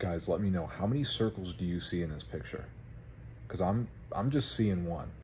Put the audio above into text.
guys, let me know how many circles do you see in this picture? Because I'm I'm just seeing one.